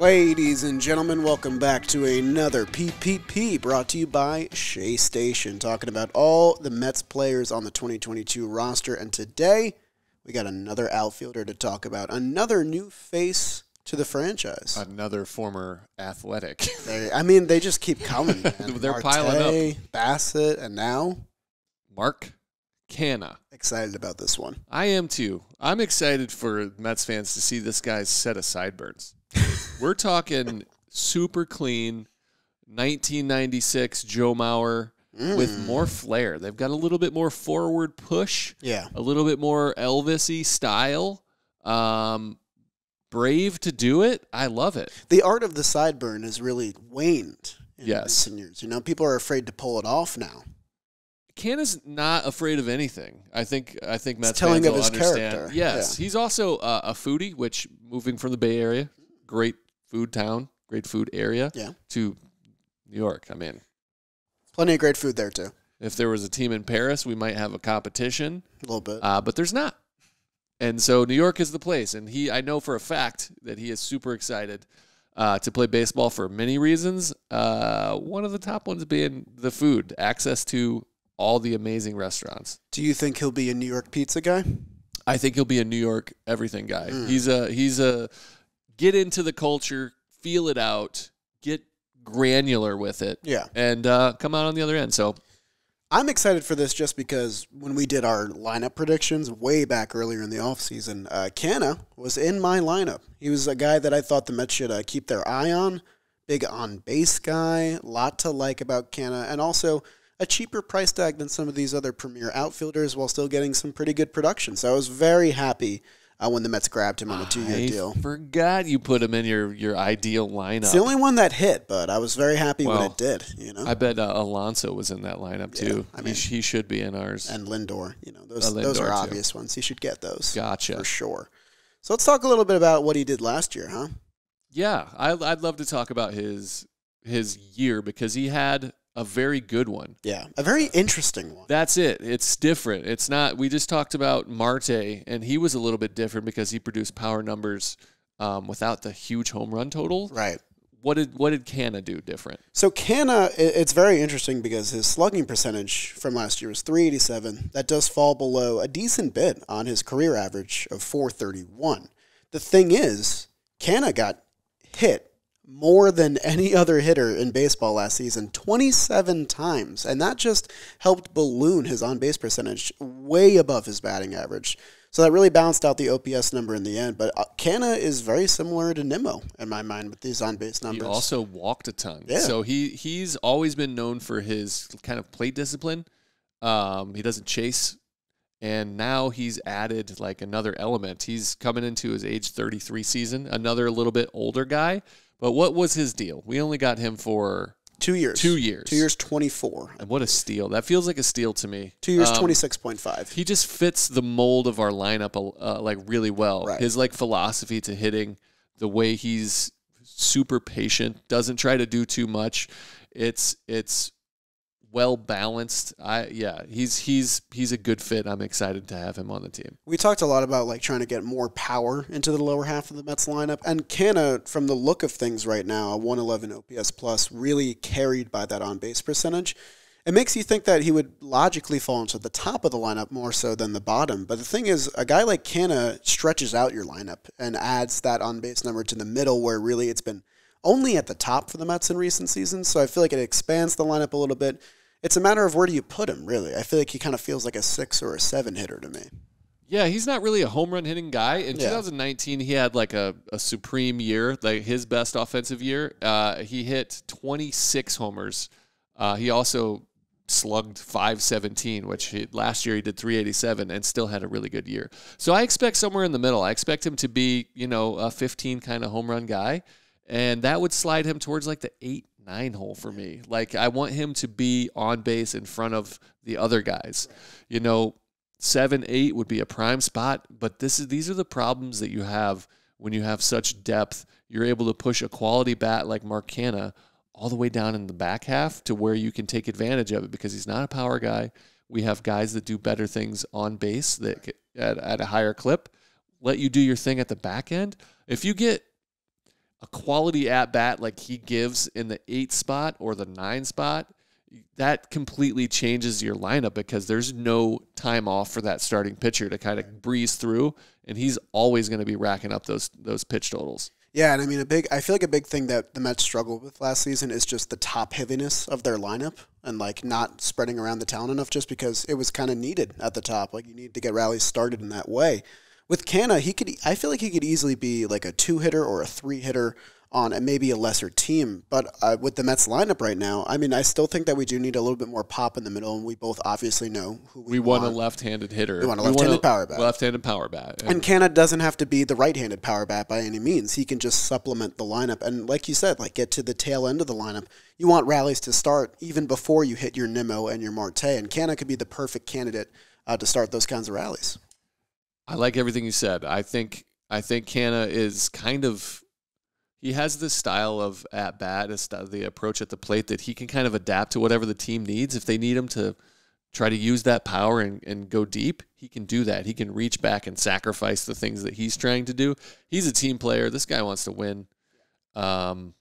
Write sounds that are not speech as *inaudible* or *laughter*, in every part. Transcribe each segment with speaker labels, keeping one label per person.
Speaker 1: Ladies and gentlemen, welcome back to another PPP brought to you by Shea Station, talking about all the Mets players on the 2022 roster. And today, we got another outfielder to talk about, another new face to the franchise.
Speaker 2: Another former athletic.
Speaker 1: They, I mean, they just keep coming. *laughs*
Speaker 2: They're
Speaker 1: Marte,
Speaker 2: piling up.
Speaker 1: Bassitt, and now
Speaker 2: Mark Canha.
Speaker 1: excited about this one.
Speaker 2: I am too. I'm excited for Mets fans to see this guy's set of sideburns. *laughs* We're talking super clean 1996 Joe Mauer with more flair. They've got a little bit more forward push,
Speaker 1: Yeah.
Speaker 2: a little bit more Elvis-y style. Um, brave to do it. I love it.
Speaker 1: The art of the sideburn has really waned in
Speaker 2: Yes.
Speaker 1: recent years. You know, people are afraid to pull it off now.
Speaker 2: Canha's not afraid of anything. I think I think Mets
Speaker 1: telling
Speaker 2: fans
Speaker 1: of his
Speaker 2: understand.
Speaker 1: character.
Speaker 2: Yes, he's also uh, a foodie, which moving from the Bay Area, great food town, great food area,
Speaker 1: Yeah.
Speaker 2: to New York. I mean,
Speaker 1: Plenty of great food there, too.
Speaker 2: if there was a team in Paris, we might have a competition,
Speaker 1: A little bit.
Speaker 2: uh, but there's not. And so New York is the place, and he I know for a fact that he is super excited. Uh, to play baseball for many reasons. Uh, one of the top ones being the food, access to all the amazing restaurants.
Speaker 1: Do you think he'll be a New York pizza guy?
Speaker 2: I think he'll be a New York everything guy.
Speaker 1: Mm.
Speaker 2: He's a he's a get into the culture, feel it out, get granular with it,
Speaker 1: Yeah.
Speaker 2: and uh, come out on the other end. So
Speaker 1: I'm excited for this just because when we did our lineup predictions way back earlier in the offseason, uh, Canha was in my lineup. He was a guy that I thought the Mets should uh, keep their eye on. Big on base guy, lot to like about Canha, and also a cheaper price tag than some of these other premier outfielders while still getting some pretty good production. So I was very happy uh, when the Mets grabbed him on a two year
Speaker 2: I
Speaker 1: deal.
Speaker 2: forgot you put him in your your ideal lineup.
Speaker 1: It's the only one that hit, but I was very happy when it did, you know?
Speaker 2: I bet uh, Alonso was in that lineup
Speaker 1: Yeah,
Speaker 2: too.
Speaker 1: I mean-
Speaker 2: sh- he should be in ours.
Speaker 1: and Lindor. You know, those
Speaker 2: Uh,
Speaker 1: those are
Speaker 2: too.
Speaker 1: obvious ones. He should get those.
Speaker 2: Gotcha.
Speaker 1: For sure. So let's talk a little bit about what he did last year, huh?
Speaker 2: Yeah, I, I'd love to talk about his his year because he had a very good one.
Speaker 1: Yeah. A very interesting one.
Speaker 2: That's it. It's different. It's not. We just talked about Marte, and he was a little bit different because he produced power numbers um, without the huge home run total.
Speaker 1: Right.
Speaker 2: What did what did Canha do different?
Speaker 1: So Canha, it's very interesting because his slugging percentage from last year was 387. That does fall below a decent bit on his career average of 431. The thing is, Canha got hit more than any other hitter in baseball last season 27 times and that just helped balloon his on-base percentage way above his batting average so that really balanced out the ops number in the end but uh, Canha is very similar to nimmo in my mind with these on-base numbers
Speaker 2: He also walked a ton.
Speaker 1: Yeah.
Speaker 2: So he he's always been known for his kind of plate discipline. Um, he doesn't chase, and now he's added like another element. He's coming into his age 33 season, another little bit older guy. But what was his deal? We only got him for
Speaker 1: two years
Speaker 2: two years.
Speaker 1: two years 24
Speaker 2: And what a steal! That feels like a steal to me.
Speaker 1: two years
Speaker 2: Um,
Speaker 1: 26.5
Speaker 2: He just fits the mold of our lineup uh, like really well.
Speaker 1: Right.
Speaker 2: His like philosophy to hitting, the way he's super patient, doesn't try to do too much. It's it's well balanced. I yeah, he's he's he's a good fit. I'm excited to have him on the team.
Speaker 1: We talked a lot about like trying to get more power into the lower half of the Mets lineup, and Canha, from the look of things right now, a 111 OPS plus, really carried by that on base percentage. It makes you think that he would logically fall into the top of the lineup more so than the bottom. But the thing is, a guy like Canha stretches out your lineup and adds that on base number to the middle, where really it's been only at the top for the Mets in recent seasons. So I feel like it expands the lineup a little bit. It's a matter of where do you put him, really. I feel like he kind of feels like a six or a seven hitter to me.
Speaker 2: Yeah, he's not really a home run hitting guy. In
Speaker 1: Yeah.
Speaker 2: 2019, he had like a, a supreme year, like his best offensive year. Uh, he hit 26 homers. Uh, he also slugged 517, which he, last year he did 387 and still had a really good year. So I expect somewhere in the middle. I expect him to be, you know, a 15 kind of home run guy. And that would slide him towards like the eight, nine hole for me. Like I want him to be on base in front of the other guys. You know, seven, eight would be a prime spot, but this is these are the problems that you have when you have such depth. You're able to push a quality bat like Mark Canha all the way down in the back half to where you can take advantage of it because he's not a power guy. We have guys that do better things on base that at, at a higher clip. Let you do your thing at the back end. If you get a quality at bat like he gives in the eight spot or the nine spot, that completely changes your lineup because there's no time off for that starting pitcher to kind of breeze through, and he's always going to be racking up those those pitch totals.
Speaker 1: Yeah, and I mean a big. I feel like a big thing that the Mets struggled with last season is just the top heaviness of their lineup and like not spreading around the talent enough, just because it was kind of needed at the top. Like you need to get rallies started in that way. With Canha, he could. I feel like he could easily be like a two hitter or a three hitter on and maybe a lesser team. But uh, with the Mets lineup right now, I mean, I still think that we do need a little bit more pop in the middle, and we both obviously know who we,
Speaker 2: We want a left-handed hitter.
Speaker 1: We want a left-handed power bat.
Speaker 2: Left-handed power bat.
Speaker 1: And Canha doesn't have to be the right-handed power bat by any means. He can just supplement the lineup, and like you said, like get to the tail end of the lineup. You want rallies to start even before you hit your Nimmo and your Marte, and Canha could be the perfect candidate uh, to start those kinds of rallies.
Speaker 2: I like everything you said. I think I think Canha is kind of he has this style of at bat, the approach at the plate that he can kind of adapt to whatever the team needs. If they need him to try to use that power and, and go deep, he can do that. He can reach back and sacrifice the things that he's trying to do. He's a team player. This guy wants to win. Um,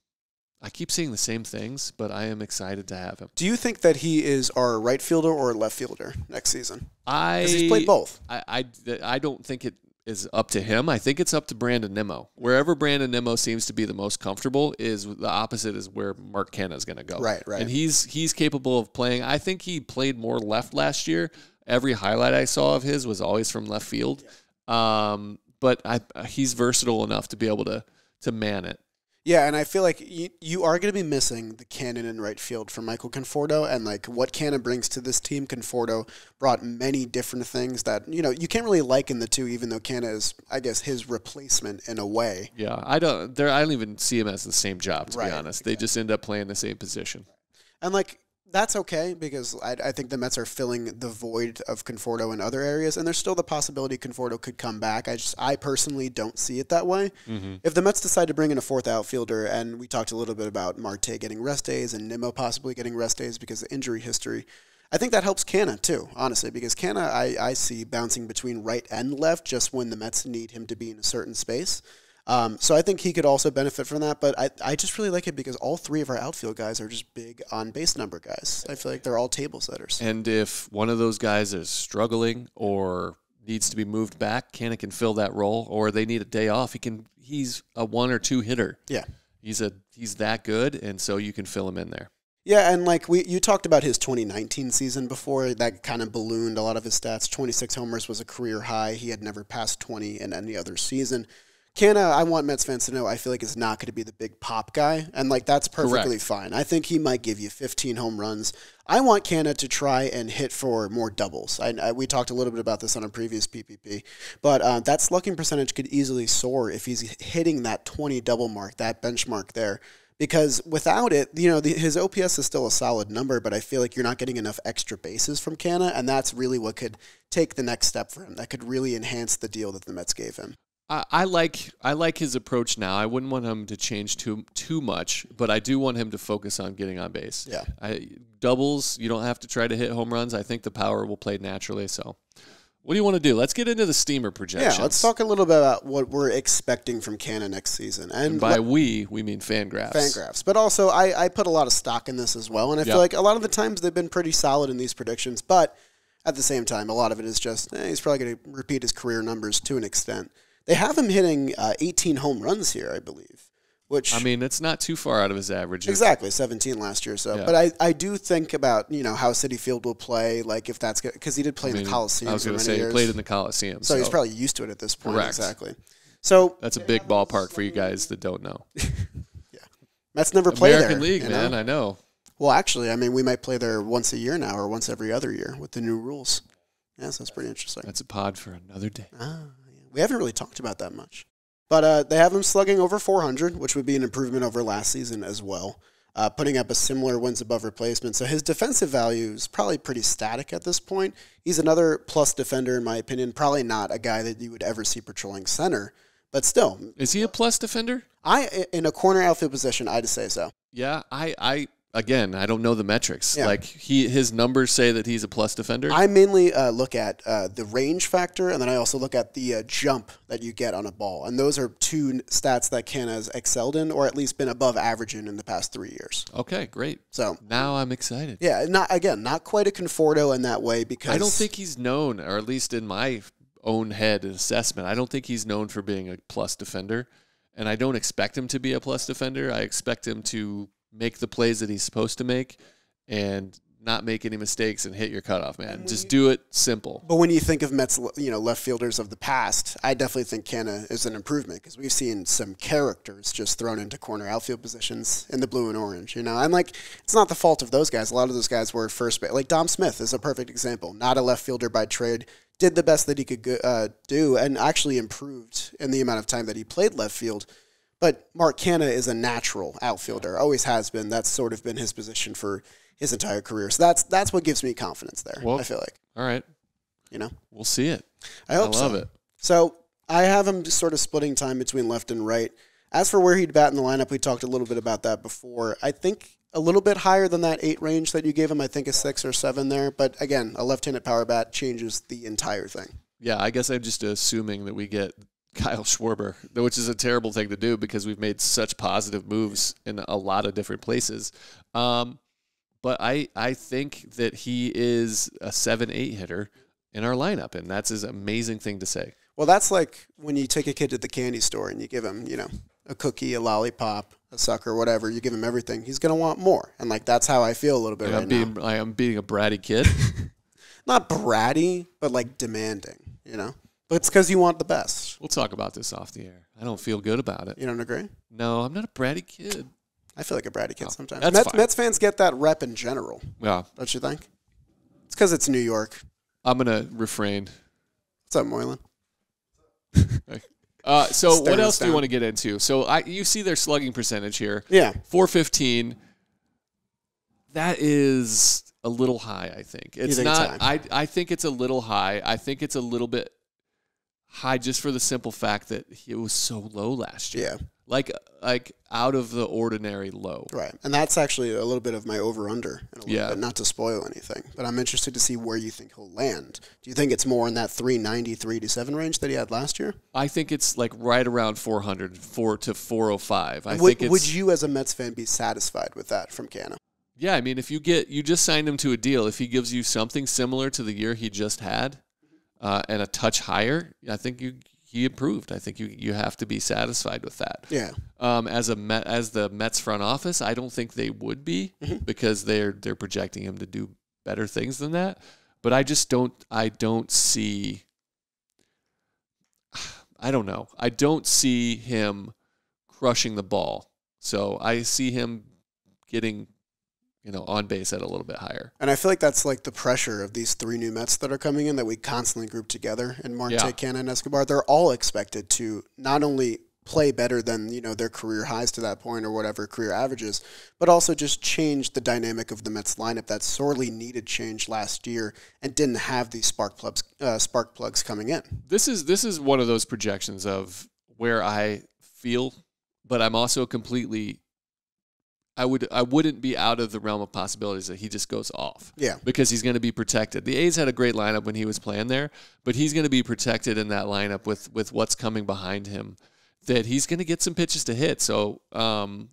Speaker 2: I keep seeing the same things, but I am excited to have him.
Speaker 1: Do you think that he is our right fielder or left fielder next season?
Speaker 2: I
Speaker 1: he's played both.
Speaker 2: I, I, I don't think it is up to him. I think it's up to Brandon Nimmo. Wherever Brandon Nimmo seems to be the most comfortable is the opposite is where Mark Canha is going to go.
Speaker 1: Right, right.
Speaker 2: And he's he's capable of playing. I think he played more left last year. Every highlight I saw of his was always from left field. Um, but I, he's versatile enough to be able to to man it.
Speaker 1: Yeah, and I feel like you, you are going to be missing the cannon in right field for Michael Conforto, and like what Cannon brings to this team. Conforto brought many different things that you know you can't really liken the two, even though Canha is, I guess, his replacement in a way.
Speaker 2: Yeah, I don't. There, I don't even see him as the same job. To
Speaker 1: Right,
Speaker 2: be honest, they just end up playing the same position.
Speaker 1: And like that's okay because I, I think the Mets are filling the void of Conforto in other areas, and there's still the possibility Conforto could come back. I just I personally don't see it that way. Mm-hmm. If the Mets decide to bring in a fourth outfielder, and we talked a little bit about Marte getting rest days and Nimmo possibly getting rest days because of injury history. I think that helps Canha too, honestly, because Canha I, I see bouncing between right and left just when the Mets need him to be in a certain space. Um, so I think he could also benefit from that. But I, I just really like it because all three of our outfield guys are just big on base number guys. I feel like they're all table setters.
Speaker 2: And if one of those guys is struggling or needs to be moved back, Canha can fill that role, or they need a day off. He can. He's a one or two hitter.
Speaker 1: Yeah.
Speaker 2: He's a he's that good, and so you can fill him in there.
Speaker 1: Yeah, and like we you talked about his 2019 season before that kind of ballooned a lot of his stats. 26 homers was a career high. He had never passed 20 in any other season. Canha, I want Mets fans to know, I feel like is not going to be the big pop guy, and like that's perfectly
Speaker 2: Correct.
Speaker 1: fine. I think he might give you 15 home runs. I want Canha to try and hit for more doubles. I, I, we talked a little bit about this on a previous PPP, but uh, that slugging percentage could easily soar if he's hitting that 20 double mark, that benchmark there. Because without it, you know, the, his OPS is still a solid number, but I feel like you're not getting enough extra bases from Canha, and that's really what could take the next step for him. That could really enhance the deal that the Mets gave him.
Speaker 2: I, I like I like his approach now. I wouldn't want him to change too too much, but I do want him to focus on getting on base.
Speaker 1: Yeah.
Speaker 2: I, doubles, you don't have to try to hit home runs. I think the power will play naturally. So, what do you want to do? Let's get into the steamer projections.
Speaker 1: Yeah, let's talk a little bit about what we're expecting from Canha next season. And,
Speaker 2: And by
Speaker 1: le-
Speaker 2: we, we mean Fangraphs.
Speaker 1: Fangraphs. But also, I, I put a lot of stock in this as well. And I
Speaker 2: Yeah.
Speaker 1: feel like a lot of the times they've been pretty solid in these predictions. But at the same time, a lot of it is just, eh, he's probably going to repeat his career numbers to an extent. They have him hitting uh, 18 home runs here, I believe. Which
Speaker 2: I mean, it's not too far out of his average.
Speaker 1: Exactly, 17 last year. So,
Speaker 2: Yeah.
Speaker 1: but I, I do think about you know how Citi Field will play, like if that's because he did play
Speaker 2: I
Speaker 1: in the Coliseum
Speaker 2: I was going to say
Speaker 1: years,
Speaker 2: he played in the Coliseum.
Speaker 1: so
Speaker 2: So,
Speaker 1: he's probably used to it at this point.
Speaker 2: Correct.
Speaker 1: Exactly. So
Speaker 2: that's a big ballpark for you guys that don't know. *laughs*
Speaker 1: Yeah, Mets never play
Speaker 2: American
Speaker 1: there.
Speaker 2: League,
Speaker 1: you
Speaker 2: man. I know.
Speaker 1: Well, actually, I mean, we might play there once a year now, or once every other year with the new rules. Yeah, so that's pretty interesting.
Speaker 2: That's a pod for another day.
Speaker 1: Ah. We haven't really talked about that much, but uh, they have him slugging over 400, which would be an improvement over last season as well. Uh, putting up a similar wins above replacement. So his defensive value is probably pretty static at this point. He's another plus defender, in my opinion. Probably not a guy that you would ever see patrolling center, but still,
Speaker 2: Is he a plus defender?
Speaker 1: I in a corner outfield position, I'd say so.
Speaker 2: Yeah, I, I again, I don't know the metrics.
Speaker 1: Yeah.
Speaker 2: Like he his numbers say that he's a plus defender.
Speaker 1: I mainly uh, look at uh, the range factor, and then I also look at the uh, jump that you get on a ball. And those are two stats that Ken has excelled in, or at least been above average in in the past three years.
Speaker 2: okay, great.
Speaker 1: So,
Speaker 2: Now I'm excited.
Speaker 1: yeah, not again, not quite a Conforto in that way because
Speaker 2: I don't think he's known, or at least in my own head assessment, I don't think he's known for being a plus defender. And I don't expect him to be a plus defender. I expect him to make the plays that he's supposed to make and not make any mistakes and hit your cutoff, man. Just do it simple.
Speaker 1: But when you think of Mets, you know, left fielders of the past, I definitely think Canha is an improvement because we've seen some characters just thrown into corner outfield positions in the blue and orange, you know. And like, it's not the fault of those guys. A lot of those guys were first base. Like Dom Smith is a perfect example. Not a left fielder by trade. Did the best that he could go- uh, do, and actually improved in the amount of time that he played left field. But Mark Canha is a natural outfielder. Always has been. That's sort of been his position for his entire career. So that's that's what gives me confidence there.
Speaker 2: Well-
Speaker 1: I feel like
Speaker 2: All right.
Speaker 1: you know.
Speaker 2: We'll see it.
Speaker 1: I hope
Speaker 2: I love
Speaker 1: so.
Speaker 2: it.
Speaker 1: So I have him just sort of splitting time between left and right. As for where he'd bat in the lineup, we talked a little bit about that before. I think a little bit higher than that eight range that you gave him. I think a six or seven there. But again, a left-handed power bat changes the entire thing.
Speaker 2: Yeah, I guess I'm just assuming that we get Kyle Schwarber, which is a terrible thing to do because we've made such positive moves in a lot of different places. Um, but I I think that he is a seven eight hitter in our lineup, and that's an amazing thing to say.
Speaker 1: Well, that's like when you take a kid to the candy store and you give him, you know, a cookie, a lollipop, a sucker, whatever. You give him everything. He's gonna want more, and like that's how I feel a little bit
Speaker 2: Like,
Speaker 1: right
Speaker 2: I'm
Speaker 1: now.
Speaker 2: I am being a bratty kid. *laughs*
Speaker 1: Not bratty, but like demanding. You know, but it's because you want the best.
Speaker 2: we'll talk about this off the air. I don't feel good about it.
Speaker 1: You don't agree?
Speaker 2: No, I'm not a bratty kid.
Speaker 1: I feel like a bratty kid sometimes.
Speaker 2: that's
Speaker 1: Mets,
Speaker 2: fine.
Speaker 1: Mets fans get that rep in general,
Speaker 2: Yeah,
Speaker 1: don't you think? It's because it's New York.
Speaker 2: I'm gonna refrain.
Speaker 1: What's up, Moylan? *laughs*
Speaker 2: Uh, so
Speaker 1: Staring
Speaker 2: what else do you want to get into? So I you see their slugging percentage here.
Speaker 1: Yeah,
Speaker 2: 415 that is a little high i think it's
Speaker 1: think it's
Speaker 2: not
Speaker 1: high?
Speaker 2: I, I think it's a little high i think it's a little bit high just for the simple fact that it was so low last year
Speaker 1: yeah,
Speaker 2: like like out of the ordinary low
Speaker 1: right. And that's actually a little bit of my over/under. in a
Speaker 2: Yeah.
Speaker 1: bit, not to spoil anything, but I'm interested to see where you think he'll land. Do you think it's more in that 390, 387 range that he had last year?
Speaker 2: i think it's like right around 400 4 to 405 i
Speaker 1: would,
Speaker 2: think
Speaker 1: would you, as a Mets fan, be satisfied with that from Canha?
Speaker 2: yeah i mean if you get you just signed him to a deal if he gives you something similar to the year he just had uh, and a touch higher i think you he improved i think you you have to be satisfied with that
Speaker 1: Yeah,
Speaker 2: um, as a Met, as the Mets front office, I don't think they would be because they're they're projecting him to do better things than that. But I just don't I don't see I don't know. I don't see him crushing the ball. So I see him getting you know on base at a little bit higher.
Speaker 1: and I feel like that's like the pressure of these three new Mets that are coming in that we constantly group together in Marte,
Speaker 2: Yeah.
Speaker 1: Canha, and Escobar. They're all expected to not only play better than you know their career highs to that point or whatever career averages, but also just change the dynamic of the Mets lineup that sorely needed change last year and didn't have these spark plugs uh, spark plugs coming in.
Speaker 2: This is this is one of those projections of where I feel, but I'm also completely. I would I wouldn't be out of the realm of possibilities that he just goes off
Speaker 1: Yeah,
Speaker 2: because he's going to be protected. The A's had a great lineup when he was playing there, but he's going to be protected in that lineup with with what's coming behind him. That he's going to get some pitches to hit, so um,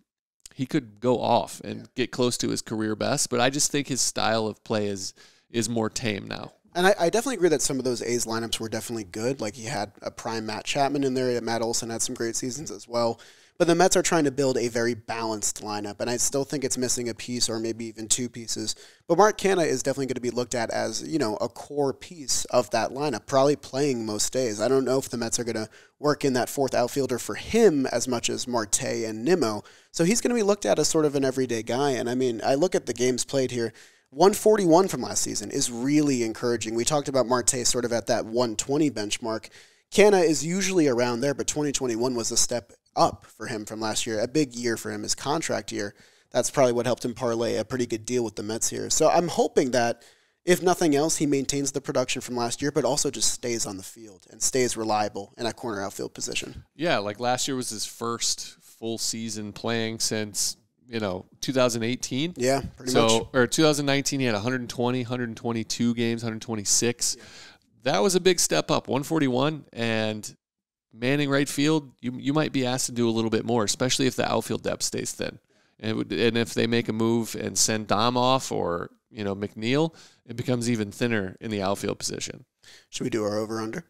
Speaker 2: he could go off and get close to his career best. But I just think his style of play is is more tame now.
Speaker 1: And I, I definitely agree that some of those A's lineups were definitely good. Like he had a prime Matt Chapman in there. Matt Olson had some great seasons as well. But the Mets are trying to build a very balanced lineup, and I still think it's missing a piece or maybe even two pieces. But Mark Canha is definitely going to be looked at as you know a core piece of that lineup, probably playing most days. I don't know if the Mets are going to work in that fourth outfielder for him as much as Marte and Nimmo. So he's going to be looked at as sort of an everyday guy. And I mean, I look at the games played here. 141 from last season is really encouraging. We talked about Marte sort of at that 120 benchmark. Canha is usually around there, but 2021 was a step up for him from last year. A big year for him, his contract year. That's probably what helped him parlay a pretty good deal with the Mets here. So I'm hoping that, if nothing else, he maintains the production from last year, but also just stays on the field and stays reliable in a corner outfield position.
Speaker 2: Yeah, like last year was his first full season playing since you know 2018.
Speaker 1: Yeah, pretty
Speaker 2: so
Speaker 1: much.
Speaker 2: or 2019 he had 120, 122 games, 126. That was a big step up, 141 and manning right field, you you might be asked to do a little bit more, especially if the outfield depth stays thin. And, it would, and if they make a move and send Dom off or you know McNeil, it becomes even thinner in the outfield position.
Speaker 1: Should we do our over under?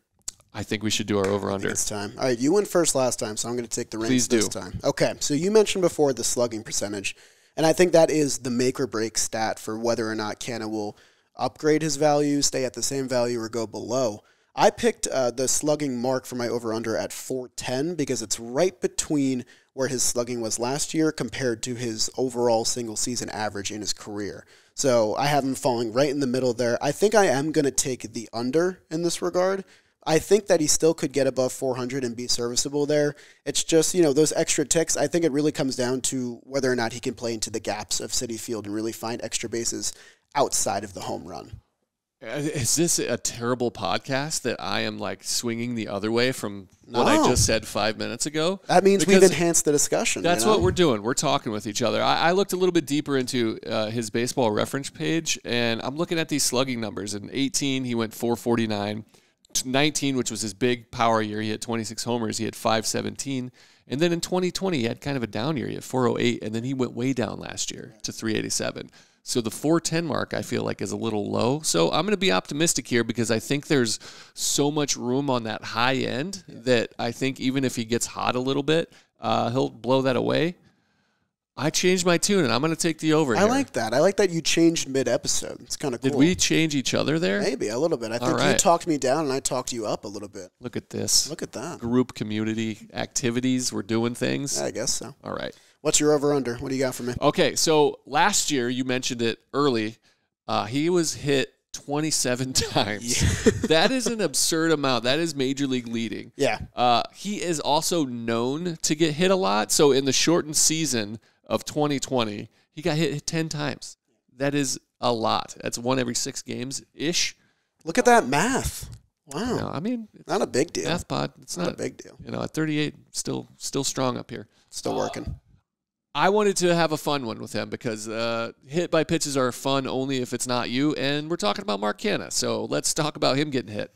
Speaker 2: I think we should do our over under.
Speaker 1: it's time. All right, you went first last time, so I'm going to take the reins
Speaker 2: Please
Speaker 1: this
Speaker 2: do.
Speaker 1: time. Okay, so you mentioned before the slugging percentage, and I think that is the make or break stat for whether or not Canha will upgrade his value, stay at the same value, or go below. I picked uh, the slugging mark for my over under at 410 because it's right between where his slugging was last year compared to his overall single season average in his career. So I have him falling right in the middle there. I think I am going to take the under in this regard. I think that he still could get above 400 and be serviceable there. It's just, you know, those extra ticks. I think it really comes down to whether or not he can play into the gaps of Citi Field and really find extra bases outside of the home run.
Speaker 2: Uh, Is this a terrible podcast that I am like swinging the other way from what I just said five minutes ago?
Speaker 1: That means we've enhanced the discussion.
Speaker 2: That's
Speaker 1: you know?
Speaker 2: what we're doing. We're talking with each other. I, I looked a little bit deeper into uh, his baseball reference page, and I'm looking at these slugging numbers. In 18, he went 449. T- 19, which was his big power year, he had 26 homers. He had 517. And then in 2020, he had kind of a down year. He had 408, and then he went way down last year to 387. So the 410 mark, I feel like, is a little low. So I'm going to be optimistic here because I think there's so much room on that high end that I think even if he gets hot a little bit, uh, he'll blow that away. I changed my tune, and I'm going to take the over.
Speaker 1: I
Speaker 2: here.
Speaker 1: like that. I like that you changed mid episode. It's kind of cool.
Speaker 2: Did we change each other there?
Speaker 1: Maybe a little bit. I think you talked me down and I talked you up a little bit.
Speaker 2: Look at this.
Speaker 1: Look at that.
Speaker 2: Group community activities. We're doing things.
Speaker 1: I guess so.
Speaker 2: All right.
Speaker 1: What's your over under? What do you got for me?
Speaker 2: Okay, so last year you mentioned it early. Uh, he was hit 27 *laughs* times. Yeah. that is an absurd amount. That is major league leading.
Speaker 1: Yeah.
Speaker 2: Uh, he is also known to get hit a lot. So in the shortened season of 2020, he got hit 10 times. That is a lot. That's one every six games ish.
Speaker 1: Look at that math. Wow.
Speaker 2: No, I mean, it's
Speaker 1: Not a big deal.
Speaker 2: math pod. It's
Speaker 1: Not
Speaker 2: not,
Speaker 1: a big deal.
Speaker 2: You know, at 38, still still strong up here.
Speaker 1: Still working.
Speaker 2: I wanted to have a fun one with him because uh, hit by pitches are fun only if it's not you. And we're talking about Mark Canha. So let's talk about him getting hit.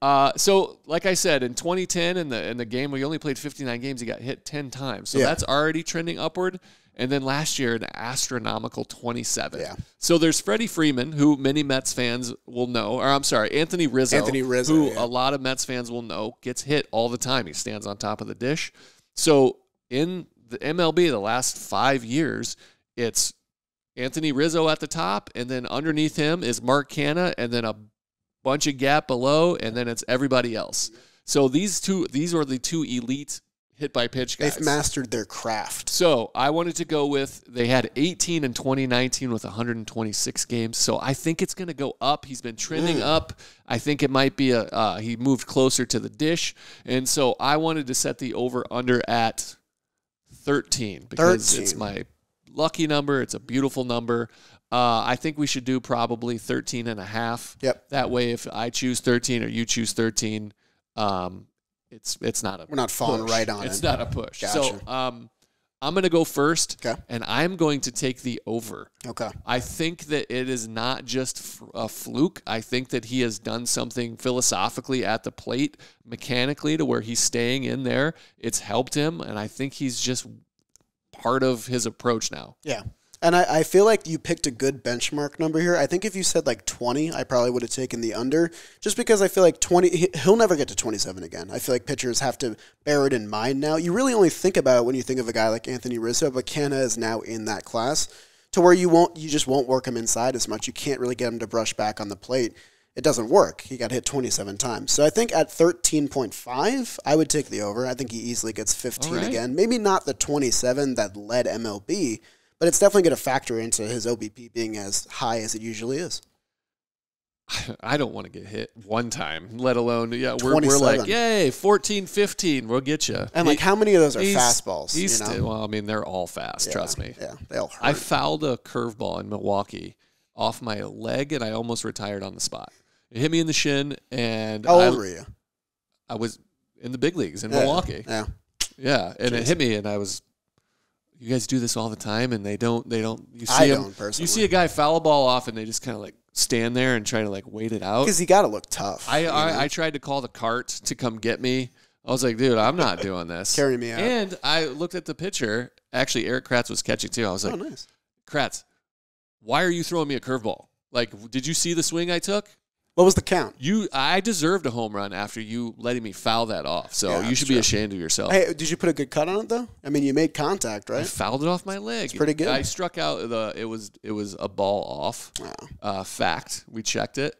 Speaker 2: Uh, so, like I said, in 2010, in the in the game where he only played 59 games, he got hit 10 times. So
Speaker 1: Yeah.
Speaker 2: that's already trending upward. And then last year, an astronomical 27.
Speaker 1: Yeah.
Speaker 2: So there's Freddie Freeman, who many Mets fans will know, or I'm sorry, Anthony Rizzo.
Speaker 1: Anthony Rizzo,
Speaker 2: who
Speaker 1: yeah.
Speaker 2: a lot of Mets fans will know gets hit all the time. He stands on top of the dish. So in the MLB, the last five years, it's Anthony Rizzo at the top, and then underneath him is Mark Canha, and then a bunch of gap below, and then it's everybody else. So these two, these are the two elite hit by pitch guys.
Speaker 1: They've mastered their craft.
Speaker 2: So I wanted to go with they had 18 in 2019 with 126 games. So I think it's going to go up. He's been trending
Speaker 1: Mm.
Speaker 2: up. I think it might be a uh, he moved closer to the dish, and so I wanted to set the over under at 13 because it's my lucky number. It's a beautiful number. Uh, I think we should do probably 13 and a half.
Speaker 1: Yep.
Speaker 2: That way, if I choose 13 or you choose 13, um, it's it's not a
Speaker 1: We're not falling
Speaker 2: push.
Speaker 1: right on
Speaker 2: It's
Speaker 1: it.
Speaker 2: not a push. So um, I'm going to go first,
Speaker 1: Okay.
Speaker 2: and I'm going to take the over.
Speaker 1: Okay.
Speaker 2: I think that it is not just a fluke. I think that he has done something philosophically at the plate, mechanically, to where he's staying in there. It's helped him, and I think he's just part of his approach now.
Speaker 1: Yeah. And I, I feel like you picked a good benchmark number here. I think if you said like 20, I probably would have taken the under just because I feel like 20, he- he'll never get to 27 again. I feel like pitchers have to bear it in mind now. You really only think about it when you think of a guy like Anthony Rizzo, but Canha is now in that class to where you won't, you just won't work him inside as much. You can't really get him to brush back on the plate. It doesn't work. He got hit 27 times. So I think at 13.5, I would take the over. I think he easily gets 15
Speaker 2: All right.
Speaker 1: again. Maybe not the 27 that led MLB, but it's definitely going to factor into his OBP being as high as it usually is. *laughs*
Speaker 2: I don't want to get hit one time, let alone, yeah, we're, we're like, yay, 14, 15, we'll get you.
Speaker 1: And like, how many of those are
Speaker 2: he's-
Speaker 1: fastballs?
Speaker 2: He's
Speaker 1: you know?
Speaker 2: still, well, I mean, they're all fast,
Speaker 1: Yeah,
Speaker 2: trust me.
Speaker 1: Yeah, they all hurt.
Speaker 2: I fouled a curveball in Milwaukee off my leg, and I almost retired on the spot. It hit me in the shin, and
Speaker 1: How
Speaker 2: I,
Speaker 1: old were you?
Speaker 2: I was in the big leagues in
Speaker 1: Yeah,
Speaker 2: Milwaukee.
Speaker 1: Yeah.
Speaker 2: Yeah, and it hit me, and I was you guys do this all the time, and they don't. They don't. You see
Speaker 1: I don't, personally.
Speaker 2: You see a guy foul a ball off, and they just kind of like stand there and try to like wait it out.
Speaker 1: Because you got to look tough.
Speaker 2: I. I I tried to call the cart to come get me. I was like, dude, I'm not doing this. *laughs*
Speaker 1: Carry me out.
Speaker 2: And I looked at the pitcher. Actually, Erik Kratz was catching too. I was like,
Speaker 1: oh,
Speaker 2: like,
Speaker 1: nice.
Speaker 2: Kratz, why are you throwing me a curveball? Like, did you see the swing I took?
Speaker 1: What was the count?
Speaker 2: You, I deserved a home run after you letting me foul that off. So
Speaker 1: Yeah,
Speaker 2: you should be ashamed of yourself.
Speaker 1: Hey, did you put a good cut on it though? I mean, you made contact,
Speaker 2: I
Speaker 1: right?
Speaker 2: fouled it off my leg.
Speaker 1: pretty good.
Speaker 2: I struck out the. It was it was a ball off.
Speaker 1: Wow.
Speaker 2: Uh, fact. We checked it.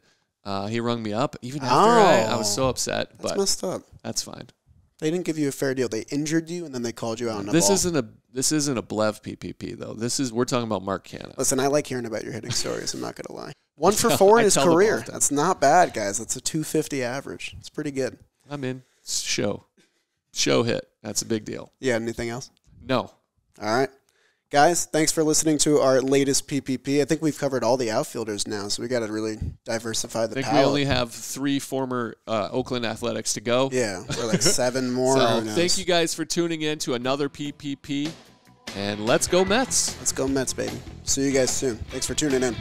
Speaker 2: Uh, he rung me up even after I, I was so upset,
Speaker 1: Oh. That's
Speaker 2: but
Speaker 1: messed up.
Speaker 2: that's fine.
Speaker 1: They didn't give you a fair deal. They injured you and then they called you out on a
Speaker 2: This
Speaker 1: ball.
Speaker 2: isn't a this isn't a Blev PPP though. This is we're talking about Mark Canha.
Speaker 1: Listen, I like hearing about your hitting stories. I'm not gonna lie. *laughs* One for four in
Speaker 2: I
Speaker 1: his
Speaker 2: tell them
Speaker 1: career. That's not bad, guys. That's a 250 average. It's pretty good.
Speaker 2: I'm in show show hit. That's a big deal.
Speaker 1: Yeah. Anything else?
Speaker 2: No,
Speaker 1: All right. Guys, thanks for listening to our latest PPP. I think we've covered all the outfielders now, so we got to really diversify the.
Speaker 2: I think
Speaker 1: palette.
Speaker 2: we only have three former uh, Oakland Athletics to go.
Speaker 1: yeah, or like seven *laughs* more.
Speaker 2: So thank you guys for tuning in to another PPP, and let's go Mets.
Speaker 1: Let's go Mets, baby. See you guys soon. Thanks for tuning in.